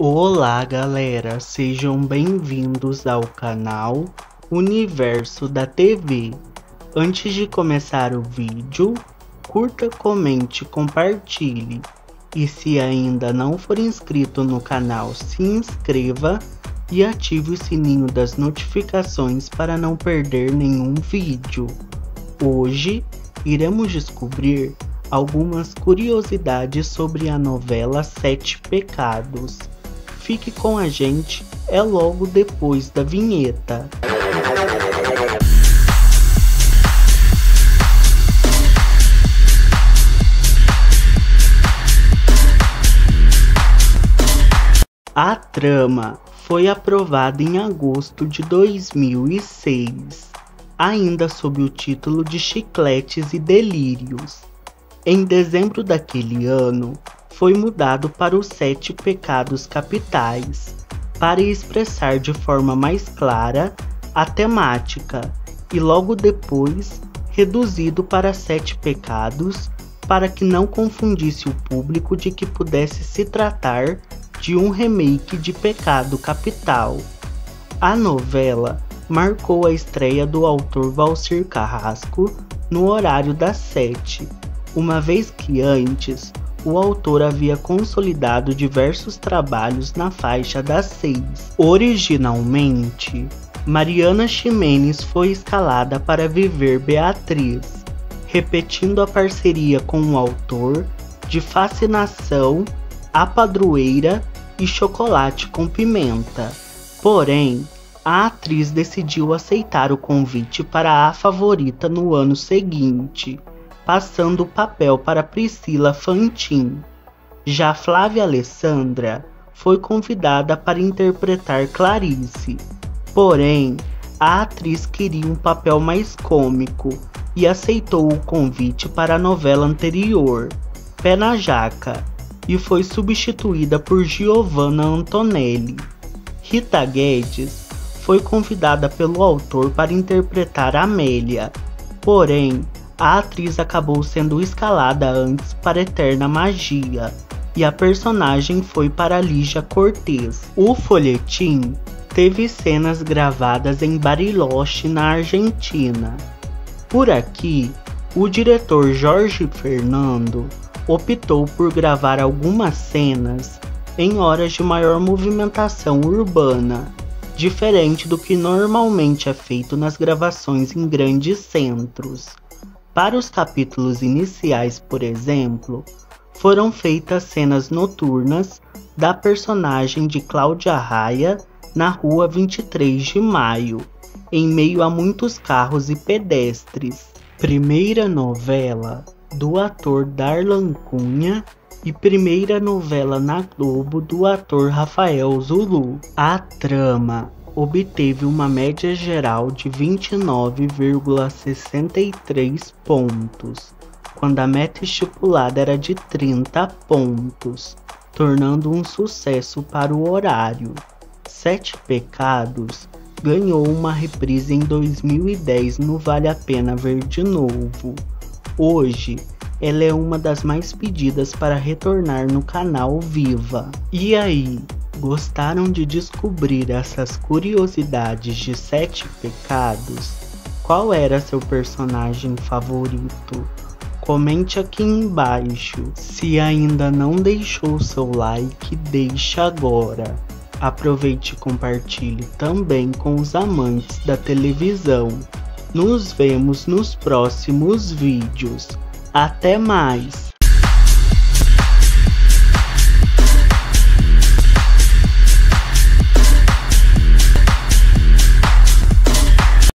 Olá galera, sejam bem-vindos ao canal Universo da TV. Antes de começar o vídeo, curta, comente, compartilhe. E se ainda não for inscrito no canal, se inscreva e ative o sininho das notificações para não perder nenhum vídeo. Hoje iremos descobrir algumas curiosidades sobre a novela Sete Pecados. Fique com a gente, é logo depois da vinheta. A trama foi aprovada em agosto de 2006, ainda sob o título de Chicletes e Delírios. Em dezembro daquele ano, foi mudado para os sete pecados capitais, para expressar de forma mais clara a temática, e logo depois reduzido para sete pecados, para que não confundisse o público de que pudesse se tratar de um remake de Pecado Capital. A novela marcou a estreia do autor Valcir Carrasco no horário das sete, uma vez que antes o autor havia consolidado diversos trabalhos na faixa das seis. Originalmente, Mariana Ximenes foi escalada para viver Beatriz, repetindo a parceria com o autor de Fascinação, A Padroeira e Chocolate com Pimenta. Porém, a atriz decidiu aceitar o convite para a favorita no ano seguinte passando o papel para Priscila Fantin. Já Flávia Alessandra foi convidada para interpretar Clarice, porém a atriz queria um papel mais cômico e aceitou o convite para a novela anterior, Pé na Jaca, e foi substituída por Giovanna Antonelli. Rita Guedes foi convidada pelo autor para interpretar Amélia, porém a atriz acabou sendo escalada antes para Eterna Magia e a personagem foi para Lígia Cortez. O folhetim teve cenas gravadas em Bariloche, na Argentina. Por aqui, o diretor Jorge Fernando optou por gravar algumas cenas em horas de maior movimentação urbana, diferente do que normalmente é feito nas gravações em grandes centros. Para os capítulos iniciais, por exemplo, foram feitas cenas noturnas da personagem de Cláudia Raia na rua 23 de Maio, em meio a muitos carros e pedestres. Primeira novela do ator Darlan Cunha e primeira novela na Globo do ator Rafael Zulu. A trama obteve uma média geral de 29,63 pontos, quando a meta estipulada era de 30 pontos, tornando um sucesso para o horário. Sete Pecados ganhou uma reprise em 2010 no Vale a Pena Ver de Novo. Hoje, ela é uma das mais pedidas para retornar no canal Viva. E aí, Gostaram de descobrir essas curiosidades de Sete Pecados? Qual era seu personagem favorito? Comente aqui embaixo. Se ainda não deixou seu like, deixe agora. Aproveite e compartilhe também com os amantes da televisão. Nos vemos nos próximos vídeos. Até mais!